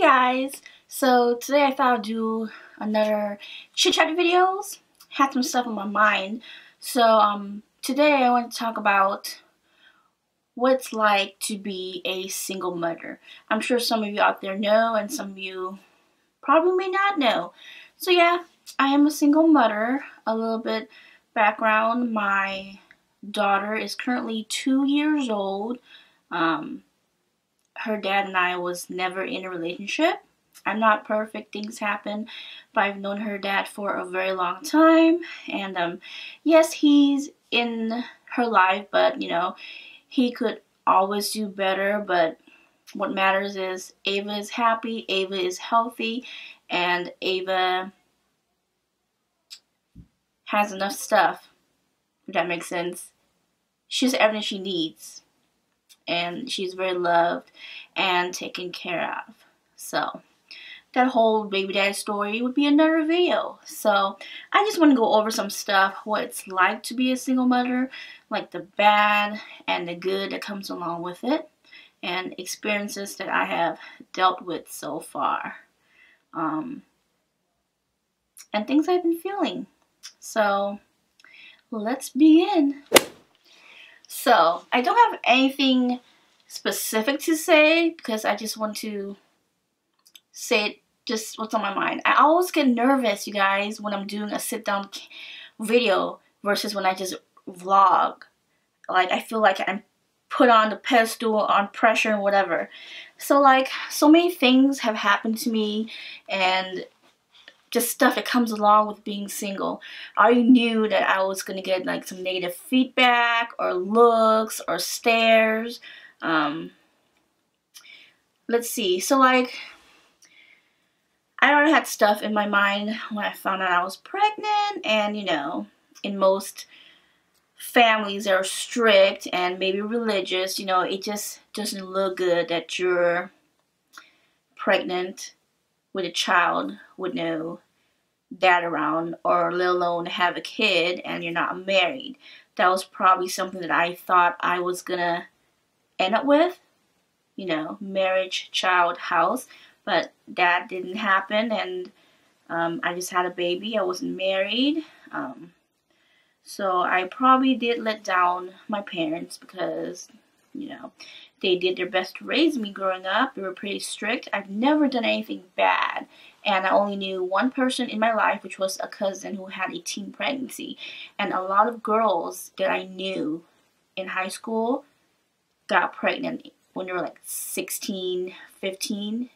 Hey guys! So today I thought I'd do another chit chat videos. Had some stuff on my mind. So um today I want to talk about what it's like to be a single mother. I'm sure some of you out there know and some of you probably may not know. So yeah, I am a single mother. A little bit background, my daughter is currently two years old. Um, her dad and I was never in a relationship. I'm not perfect, things happen, but I've known her dad for a very long time. And um, yes, he's in her life, but you know, he could always do better. But what matters is Ava is happy, Ava is healthy, and Ava has enough stuff, if that makes sense. She has everything she needs and she's very loved and taken care of. So that whole baby daddy story would be another video. So I just want to go over some stuff, what it's like to be a single mother, like the bad and the good that comes along with it, and experiences that I have dealt with so far. Um, and things I've been feeling. So let's begin. So, I don't have anything specific to say because I just want to say it just what's on my mind. I always get nervous, you guys, when I'm doing a sit down video versus when I just vlog. Like, I feel like I'm put on the pedestal, on pressure, and whatever. So, like, so many things have happened to me, and just stuff that comes along with being single. I knew that I was to get like some negative feedback or looks or stares. Um, let's see. So like, I already had stuff in my mind when I found out I was pregnant and you know, in most families that are strict and maybe religious, you know, it just doesn't look good that you're pregnant with a child with no dad around or let alone have a kid and you're not married. That was probably something that I thought I was gonna end up with. You know, marriage, child, house. But that didn't happen and um, I just had a baby. I wasn't married. Um, so I probably did let down my parents because, you know, they did their best to raise me growing up. They were pretty strict. I've never done anything bad. And I only knew one person in my life, which was a cousin who had a teen pregnancy. And a lot of girls that I knew in high school got pregnant when they were like 16, 15.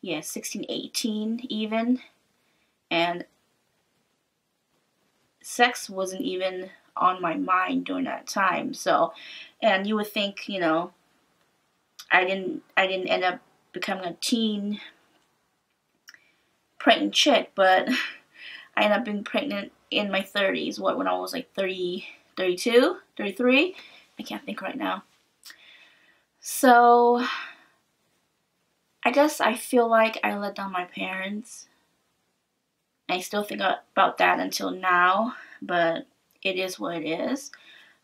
Yeah, 16, 18 even. And sex wasn't even on my mind during that time. So, and you would think, you know, I didn't, I didn't end up becoming a teen pregnant chick, but I ended up being pregnant in my 30s. What, when I was like 30, 32, 33? I can't think right now. So, I guess I feel like I let down my parents. I still think about that until now, but it is what it is.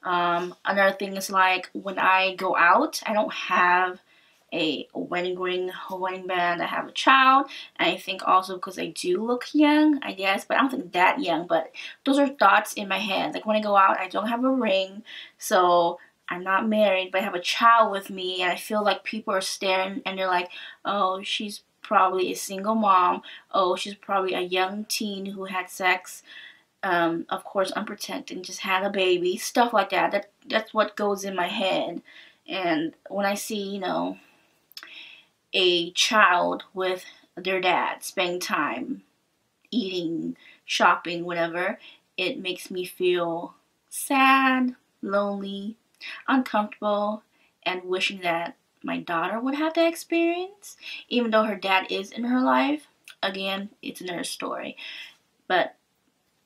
Um, another thing is like when I go out, I don't have a, wedding ring, a wedding band. I have a child, and I think also because I do look young, I guess, but I don't think that young. But those are thoughts in my head. Like when I go out, I don't have a ring, so I'm not married, but I have a child with me, and I feel like people are staring and they're like, oh, she's probably a single mom. Oh, she's probably a young teen who had sex um, of course, unprotected and just had a baby, stuff like that. That that's what goes in my head. And when I see, you know, a child with their dad spending time eating, shopping, whatever, it makes me feel sad, lonely, uncomfortable, and wishing that my daughter would have that experience, even though her dad is in her life. Again, it's another story. But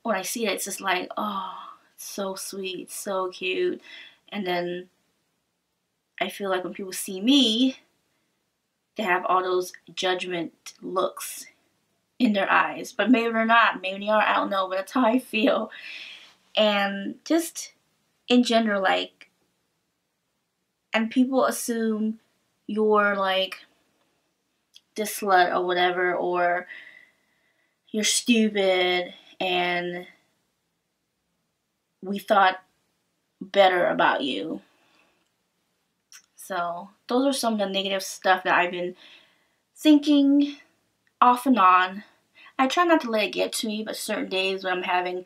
when I see it, it's just like, oh, so sweet, so cute. And then I feel like when people see me, they have all those judgment looks in their eyes. But maybe they're not. Maybe they are. I don't know. But that's how I feel. And just in general, like, and people assume you're like this slut or whatever, or you're stupid, and we thought better about you. So, those are some of the negative stuff that I've been thinking off and on. I try not to let it get to me, but certain days when I'm having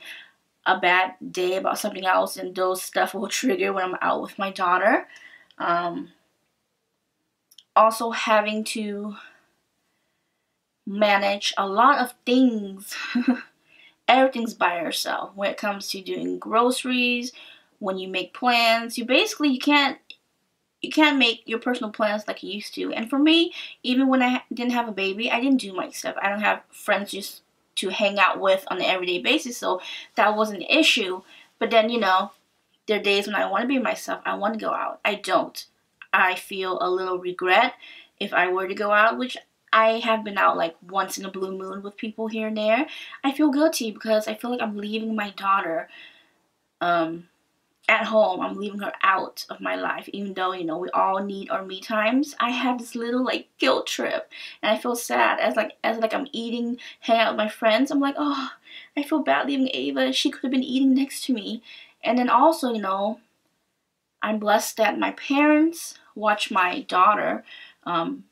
a bad day about something else, and those stuff will trigger when I'm out with my daughter. Um, also, having to manage a lot of things. Everything's by yourself when it comes to doing groceries, when you make plans. You basically you can't you can't make your personal plans like you used to. And for me, even when I didn't have a baby, I didn't do my stuff. I don't have friends just to hang out with on an everyday basis, so that wasn't an issue. But then, you know, there are days when I want to be myself. I want to go out. I don't. I feel a little regret if I were to go out, which I have been out like once in a blue moon with people here and there. I feel guilty because I feel like I'm leaving my daughter um, at home. I'm leaving her out of my life, even though you know we all need our me times. I have this little like guilt trip, and I feel sad as like as like I'm eating, hang out with my friends. I'm like, oh, I feel bad leaving Ava. She could have been eating next to me, and then also you know, I'm blessed that my parents watch my daughter. Um,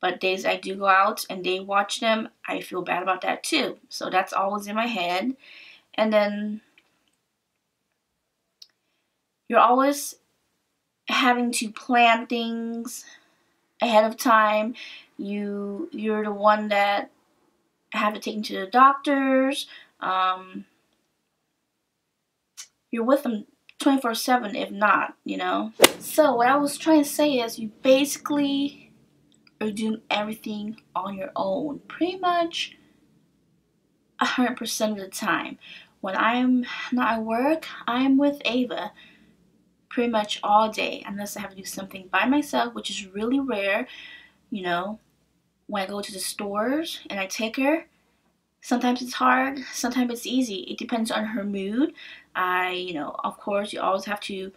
but days I do go out and they watch them, I feel bad about that too. So that's always in my head. And then you're always having to plan things ahead of time. You you're the one that have to take to the doctors. Um, you're with them 24 7 if not, you know. So what I was trying to say is you basically are doing everything on your own. Pretty much 100% of the time. When I'm not at work, I'm with Ava pretty much all day unless I have to do something by myself, which is really rare. You know, when I go to the stores and I take her, sometimes it's hard, sometimes it's easy. It depends on her mood. I, you know, of course, you always have to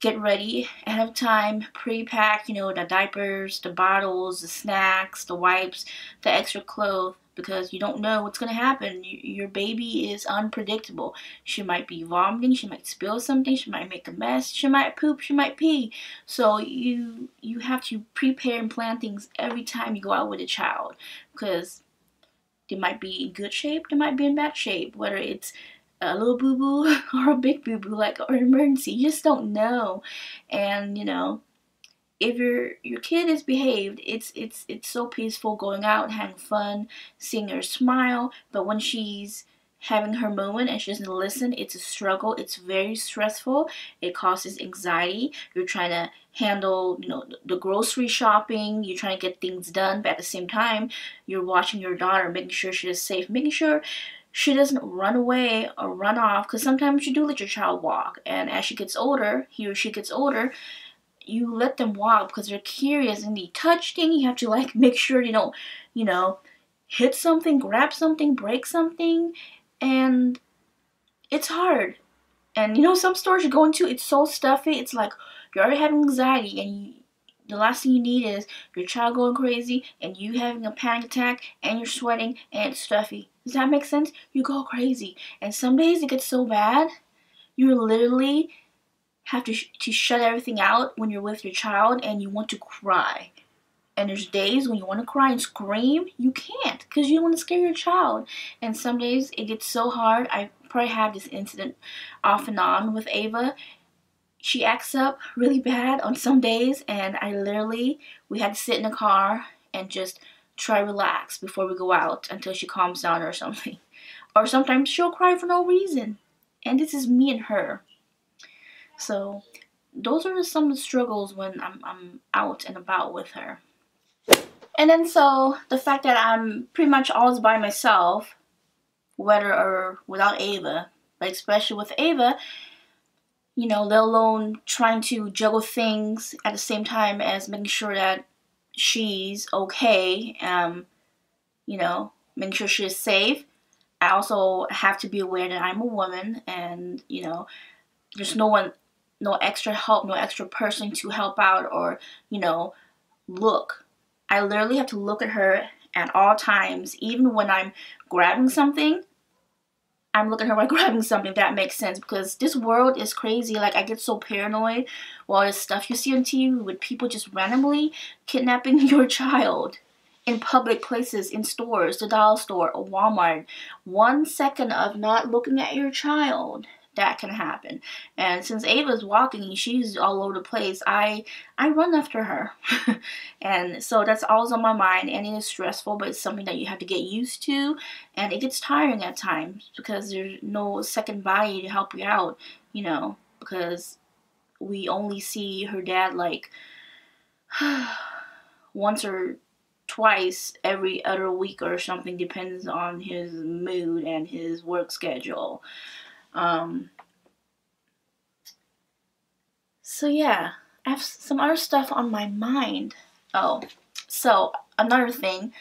get ready ahead of time, pre-pack, you know, the diapers, the bottles, the snacks, the wipes, the extra clothes because you don't know what's going to happen. Your baby is unpredictable. She might be vomiting, she might spill something, she might make a mess, she might poop, she might pee. So you you have to prepare and plan things every time you go out with a child because they might be in good shape, they might be in bad shape, whether it's a little boo boo or a big boo boo, like or emergency. You just don't know. And you know, if your your kid is behaved, it's it's it's so peaceful going out, having fun, seeing her smile. But when she's having her moment and she doesn't listen, it's a struggle. It's very stressful. It causes anxiety. You're trying to handle, you know, the grocery shopping. You're trying to get things done, but at the same time, you're watching your daughter, making sure she is safe, making sure she doesn't run away or run off. Because sometimes you do let your child walk, and as she gets older, he or she gets older you let them walk because they're curious and they touch things. You have to like make sure they don't, you know, hit something, grab something, break something, and it's hard. And you know, some stores you go into, it's so stuffy. It's like you're already having anxiety, and you, the last thing you need is your child going crazy and you having a panic attack and you're sweating and it's stuffy. Does that make sense? You go crazy, and some days it gets so bad, you're literally have to, sh- to shut everything out when you're with your child and you want to cry. And there's days when you want to cry and scream, you can't because you don't want to scare your child. And some days it gets so hard. I probably have this incident off and on with Ava. She acts up really bad on some days, and I literally, we had to sit in the car and just try relax before we go out until she calms down or something. Or sometimes she'll cry for no reason. And this is me and her. So those are some of the struggles when I'm, I'm out and about with her. And then so the fact that I'm pretty much always by myself, whether or without Ava, but especially with Ava, you know, let alone trying to juggle things at the same time as making sure that she's okay, um, you know, making sure she's safe. I also have to be aware that I'm a woman and, you know, there's no one no extra help, no extra person to help out or, you know, look. I literally have to look at her at all times, even when I'm grabbing something. I'm looking at her while grabbing something. That makes sense because this world is crazy. Like I get so paranoid. All this stuff you see on TV with people just randomly kidnapping your child in public places, in stores, the dollar store, or Walmart. One second of not looking at your child that can happen. And since Ava's walking, she's all over the place. I I run after her, and so that's always on my mind. And it is stressful, but it's something that you have to get used to, and it gets tiring at times because there's no second body to help you out. You know, because we only see her dad like once or twice every other week or something depends on his mood and his work schedule um, so yeah, I have some other stuff on my mind. Oh, so another thing,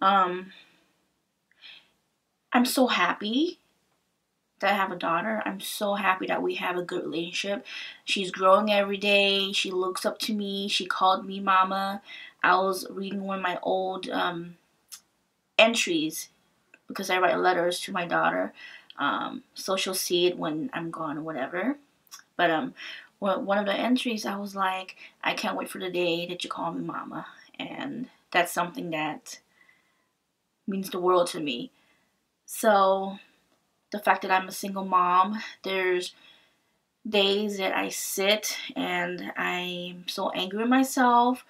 um, I'm so happy that I have a daughter. I'm so happy that we have a good relationship. She's growing every day. She looks up to me. She called me mama. I was reading one of my old um, entries because I write letters to my daughter. Um, so she'll see it when I'm gone or whatever. But um, one of the entries, I was like, I can't wait for the day that you call me mama. And that's something that means the world to me. So the fact that I'm a single mom, there's days that I sit and I'm so angry with myself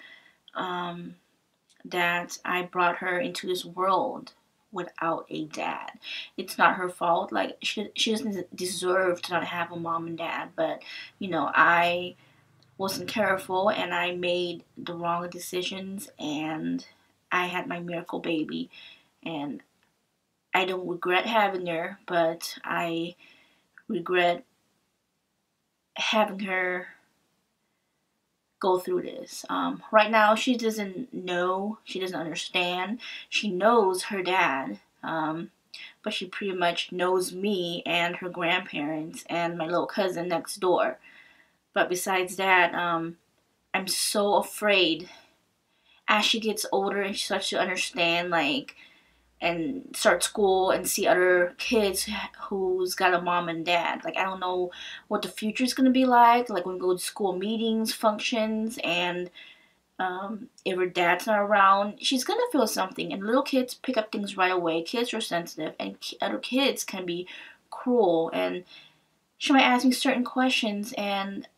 um, that I brought her into this world without a dad. It's not her fault. Like she she doesn't deserve to not have a mom and dad. But you know, I wasn't careful and I made the wrong decisions and I had my miracle baby and I don't regret having her, but I regret having her go through this. Um, right now, she doesn't know, she doesn't understand. She knows her dad, um, but she pretty much knows me and her grandparents and my little cousin next door. But besides that, um, I'm so afraid as she gets older and she starts to understand, like, and start school and see other kids who's got a mom and dad. Like I don't know what the future is gonna be like. Like when we go to school meetings, functions, and um, if her dad's not around, she's gonna feel something. And little kids pick up things right away. Kids are sensitive, and other kids can be cruel. And she might ask me certain questions, and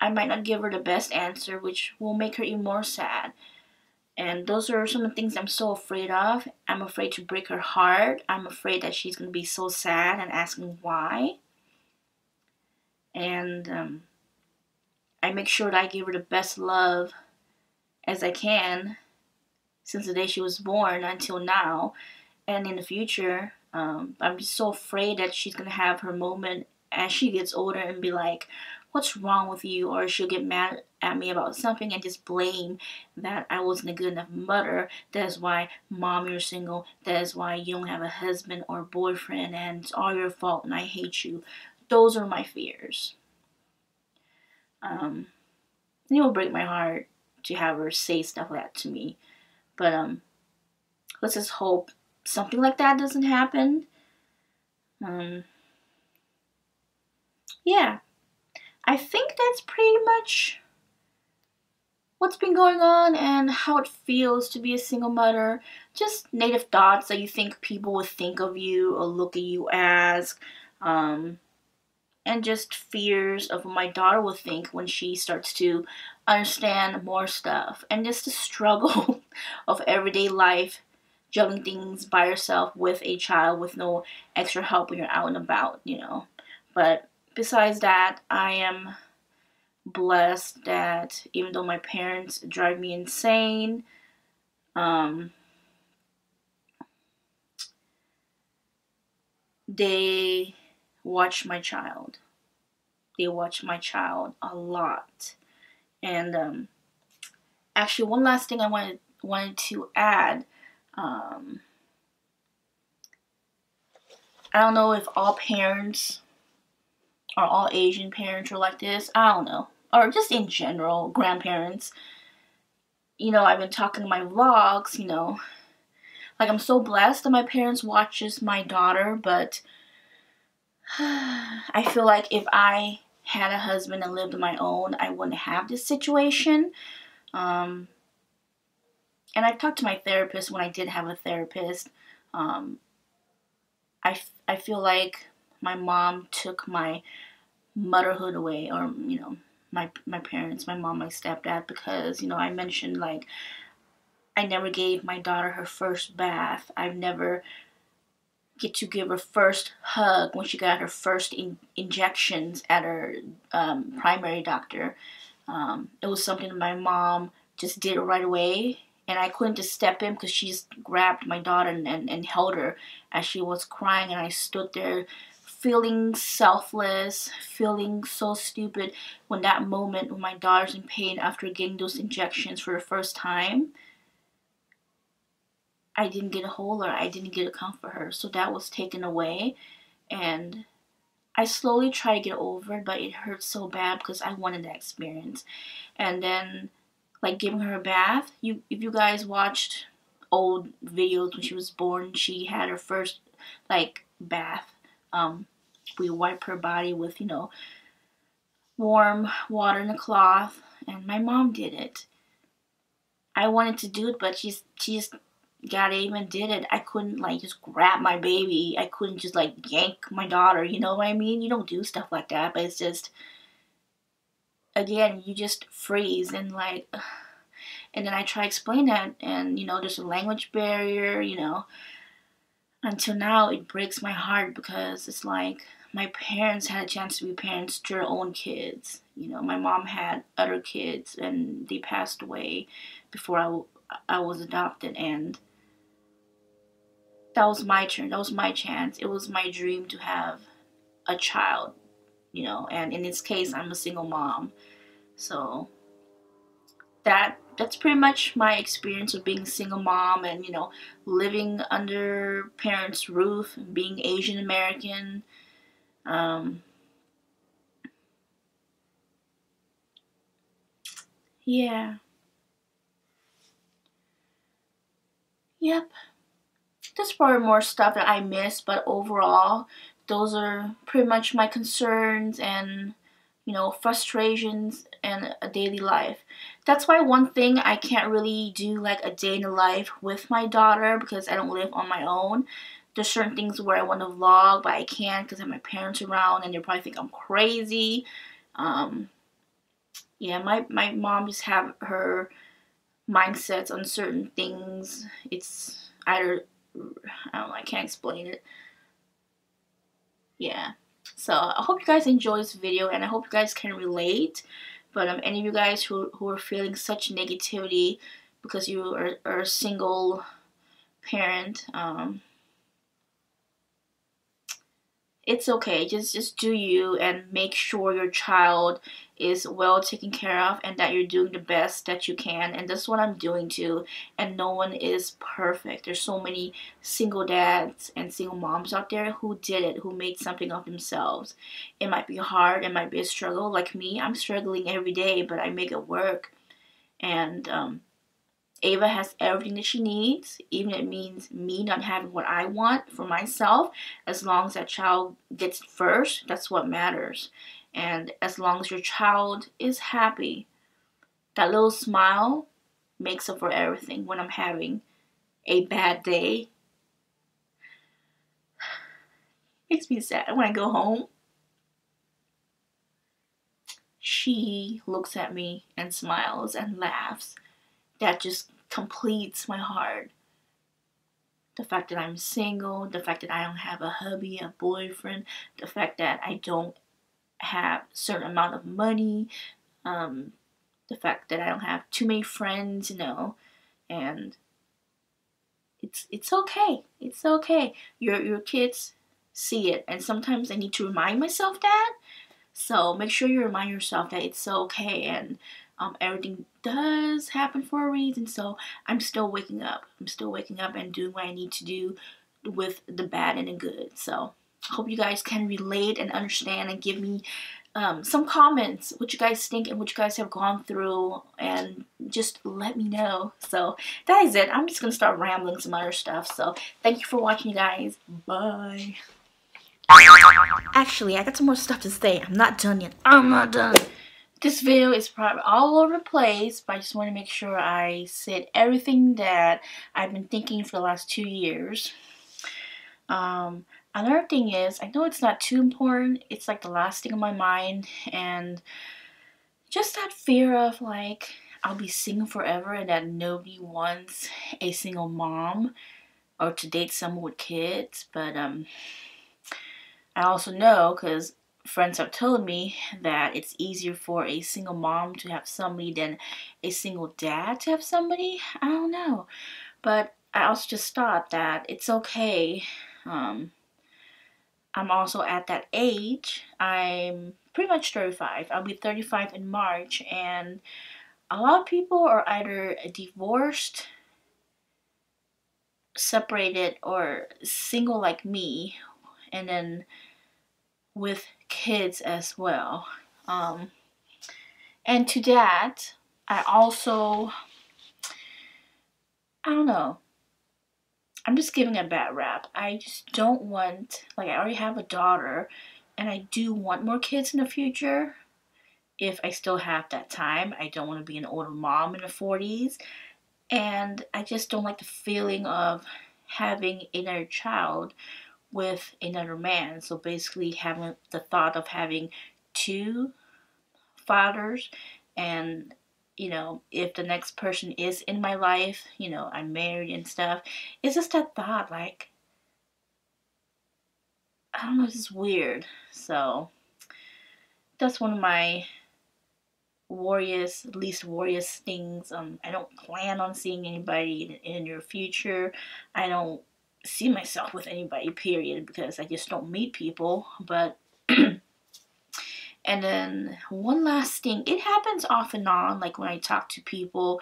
I might not give her the best answer, which will make her even more sad. And those are some of the things I'm so afraid of. I'm afraid to break her heart. I'm afraid that she's going to be so sad and asking why. And um, I make sure that I give her the best love as I can since the day she was born until now. And in the future, um, I'm just so afraid that she's going to have her moment as she gets older and be like, what's wrong with you? Or she'll get mad at me about something and just blame that I wasn't a good enough mother. That's why, mom, you're single. That is why you don't have a husband or boyfriend and it's all your fault and I hate you. Those are my fears. Um, it will break my heart to have her say stuff like that to me. But um, let's just hope something like that doesn't happen. Um, yeah, I think that's pretty much what's been going on and how it feels to be a single mother. Just native thoughts that you think people would think of you or look at you as. Um, and just fears of what my daughter will think when she starts to understand more stuff. And just the struggle of everyday life, juggling things by yourself with a child with no extra help when you're out and about, you know. But besides that, I am blessed that even though my parents drive me insane, um, they watch my child. They watch my child a lot. And um, actually, one last thing I wanted wanted to add. Um, I don't know if all parents are all Asian parents are like this. I don't know. Or just in general, grandparents. you know, I've been talking in my vlogs, you know, like I'm so blessed that my parents watches my daughter, but I feel like if I had a husband and lived on my own, I wouldn't have this situation. Um, and I've talked to my therapist when I did have a therapist. Um, I, I feel like my mom took my motherhood away, or, you know, my, my parents, my mom, my stepdad, because, you know, I mentioned like I never gave my daughter her first bath. I've never get to give her first hug when she got her first in- injections at her um, primary doctor. Um, it was something my mom just did right away, and I couldn't just step in because she just grabbed my daughter and, and, and held her as she was crying, and I stood there feeling selfless, feeling so stupid when that moment when my daughter's in pain after getting those injections for the first time. I didn't get a hold her. I didn't get a comfort her. So that was taken away. And I slowly try to get over it, but it hurts so bad because I wanted that experience. And then, like giving her a bath. You, if you guys watched old videos when she was born, she had her first like bath. Um, we wipe her body with you know warm water and a cloth, and my mom did it. I wanted to do it, but she's she just God even did it. I couldn't like just grab my baby. I couldn't just like yank my daughter. You know what I mean? You don't do stuff like that, but it's just again, you just freeze and like and then I try to explain that and you know, there's a language barrier, you know. Until now it breaks my heart because it's like my parents had a chance to be parents to their own kids. You know, my mom had other kids and they passed away before I, I was adopted and that was my turn. That was my chance. It was my dream to have a child, you know, and in this case, I'm a single mom. So that that's pretty much my experience of being a single mom and you know living under parents' roof being Asian American. Um, yeah. Yep there's probably more stuff that I missed, but overall, those are pretty much my concerns and you know frustrations and a daily life. That's why one thing I can't really do like a day in the life with my daughter because I don't live on my own. There's certain things where I want to vlog, but I can't because I have my parents around and they probably think I'm crazy. Um, yeah, my, my mom just have her mindsets on certain things. It's either I don't know, I can't explain it. Yeah. So I hope you guys enjoy this video and I hope you guys can relate. But um, any of you guys who, who are feeling such negativity because you are, are a single parent, um, it's okay. Just just do you and make sure your child is well taken care of and that you're doing the best that you can. And that's what I'm doing too. And no one is perfect. There's so many single dads and single moms out there who did it, who made something of themselves. It might be hard, it might be a struggle. Like me, I'm struggling every day, but I make it work. And um, Ava has everything that she needs, even if it means me not having what I want for myself. As long as that child gets first, that's what matters. And as long as your child is happy, that little smile makes up for everything when I'm having a bad day. Makes me sad when I go home. She looks at me and smiles and laughs. That just completes my heart. The fact that I'm single, the fact that I don't have a hubby, a boyfriend, the fact that I don't have certain amount of money, um, the fact that I don't have too many friends, you know, and it's it's okay. It's okay. Your your kids see it, and sometimes I need to remind myself that. So make sure you remind yourself that it's okay, and um, everything does happen for a reason. So I'm still waking up. I'm still waking up and doing what I need to do with the bad and the good. So hope you guys can relate and understand and give me um, some comments what you guys think and what you guys have gone through and just let me know. So that is it. I'm just gonna start rambling some other stuff. So thank you for watching guys. Bye. Actually i got some more stuff to say. I'm not done yet. I'm not done. This video is probably all over the place but i just want to make sure i said everything that i've been thinking for the last two years. Um Another thing is, I know it's not too important. It's like the last thing on my mind. And just that fear of like, I'll be single forever and that nobody wants a single mom or to date someone with kids. But um, I also know because friends have told me that it's easier for a single mom to have somebody than a single dad to have somebody. I don't know. But I also just thought that it's okay. Um, I'm also at that age. I'm pretty much 35. I'll be 35 in March, and a lot of people are either divorced, separated, or single like me, and then with kids as well. Um, and to that, I also, I don't know, I'm just giving a bad rap. I just don't want, like, I already have a daughter, and I do want more kids in the future if I still have that time. I don't want to be an older mom in the 40s, and I just don't like the feeling of having another child with another man. So basically, having the thought of having two fathers and you know, if the next person is in my life, you know, I'm married and stuff, it's just that thought, like, I don't know, it's weird. So, that's one of my worriest, least worriest things. Um, I don't plan on seeing anybody in, in your future. I don't see myself with anybody, period, because I just don't meet people. But And then one last thing, it happens off and on, like when I talk to people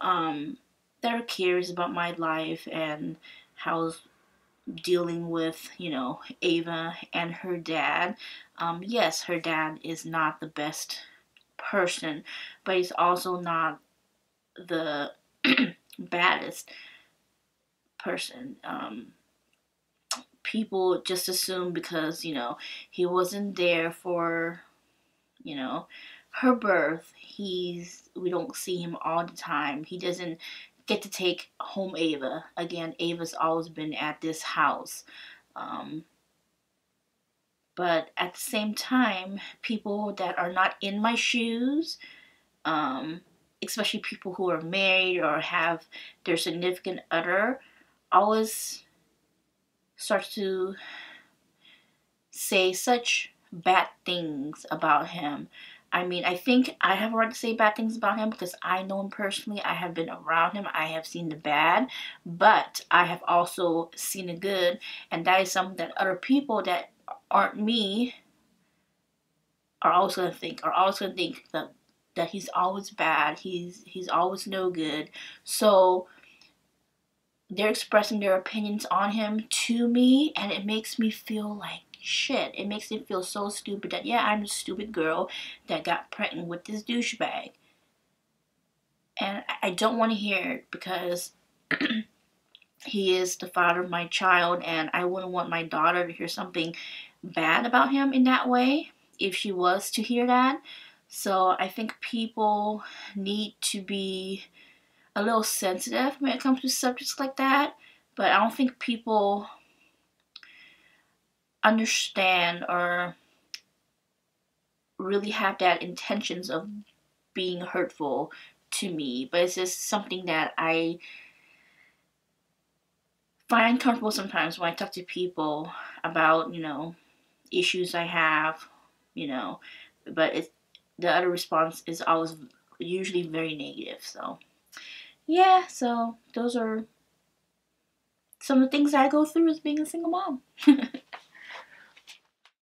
um, that are curious about my life and how dealing with, you know, Ava and her dad. Um, yes, her dad is not the best person, but he's also not the baddest person. Um, people just assume because, you know, he wasn't there for you know her birth he's we don't see him all the time. He doesn't get to take home ava. Again ava's always been at this house. Um, but at the same time people that are not in my shoes um, especially people who are married or have their significant other always start to say such bad things about him. I mean, I think I have a right to say bad things about him because I know him personally. I have been around him. I have seen the bad, but I have also seen the good. And that is something that other people that aren't me are always going to think, are going to think that, that he's always bad. He's, he's always no good. So they're expressing their opinions on him to me, and it makes me feel like shit. It makes me feel so stupid that, yeah, I'm a stupid girl that got pregnant with this douchebag. And I don't want to hear it because he is the father of my child, and I wouldn't want my daughter to hear something bad about him in that way if she was to hear that. So I think people need to be a little sensitive when it comes to subjects like that. But I don't think people understand or really have that intentions of being hurtful to me, but it's just something that I find comfortable sometimes when I talk to people about, you know, issues I have, you know, but it's the other response is always usually very negative. So, yeah, so those are some of the things I go through as being a single mom.